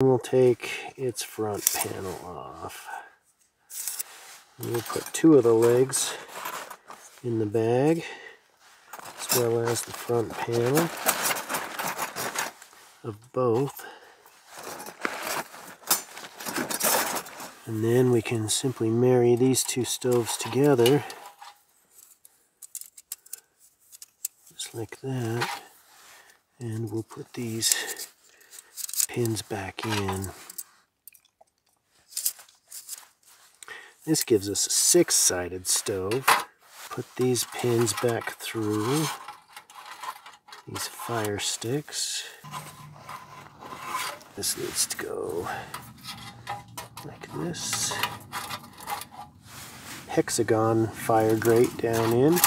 We'll take its front panel off. We'll put two of the legs in the bag, as well as the front panel of both. And then we can simply marry these two stoves together, just like that. And we'll put these pins back in. This gives us a six-sided stove. Put these pins back through these fire sticks. This needs to go like this. Hexagon fire grate down in.